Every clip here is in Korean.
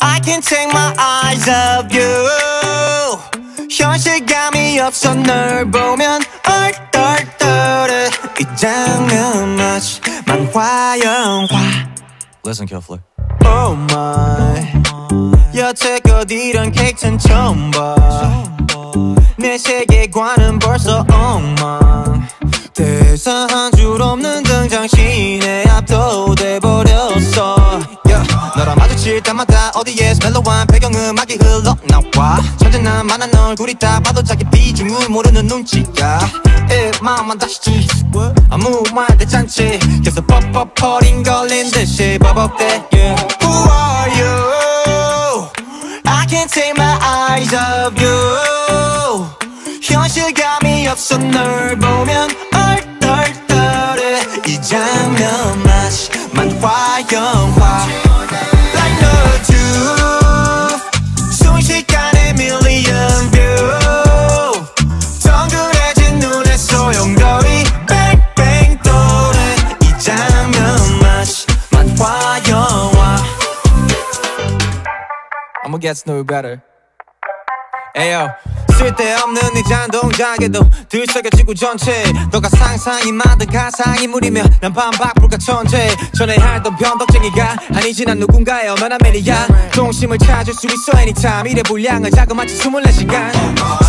I can't take my eyes off you. 현실감이 없어 널 보면 얼떨떨해 이 장면 마치 만화 영화. Listen carefully. Oh my. 여태껏 이런 케이크는 처음 봐내 세계관은 벌써 엉 마주칠 때마다 어디에서 멜로한 배경음악이 흘러나와. 천재난 만한 얼굴이 다 봐도 자기 비중을 모르는 눈치야 에 마음만 다시 지 아무 말 대잔치 계속 퍽퍽퍼링 걸린 듯이 버벅대. Yeah. Who are you? I can't take my eyes off you. 현실감이 없어 널 보면 얼떨떨해. 이 장면 마치 만화 영화 I'ma get Snoop better. Ayo. 쓸데없는 네 잔동작에도 들썩여지고 전체. 너가 상상이 만든 가상이 무리며 난 반박 불가 천재. 전에 알던 변덕쟁이가 아니지 난 누군가의 어머나 매니아. 동심을 찾을 수 있어 anytime. 이래 분량은 자그마치 24시간.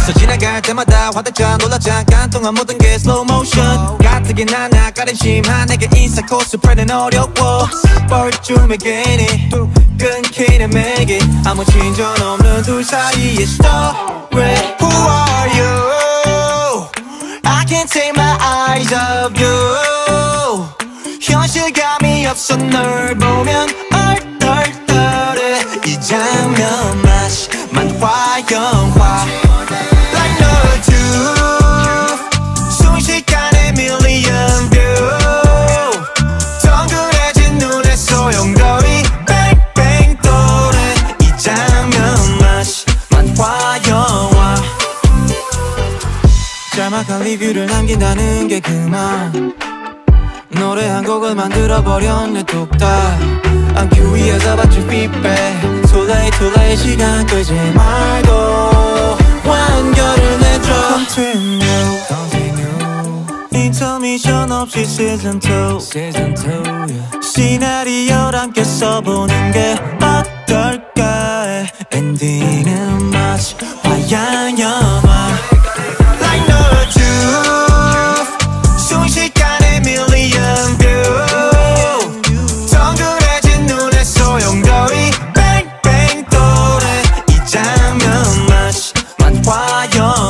스쳐 지나갈 때마다 화들짝 놀라 잠깐 동안 모든 게 slow motion. 가뜩이 나나 가림심한 내게 인사 코스프레는 어려워. 뻘쭘해 괜히 끊기는 맥이 아무 진전 없는 둘 사이의 story Who are you? I can't take my eyes off you 현실감이 없어 널 보면 얼떨떨해 이 장면 마치 만화 영화 짤막한 리뷰를 남긴다는 게 그만 노래 한 곡을 만들어버렸네 뚝딱 I'm curious about your feedback Too late too late 시간 끌지 말고 완결을 내줘 Continue 인터미션 없이 season 2 Season 2 yeah. 시나리오를 함께 써보는 게 뺑뺑 도네 이 장면 마치 만화 영화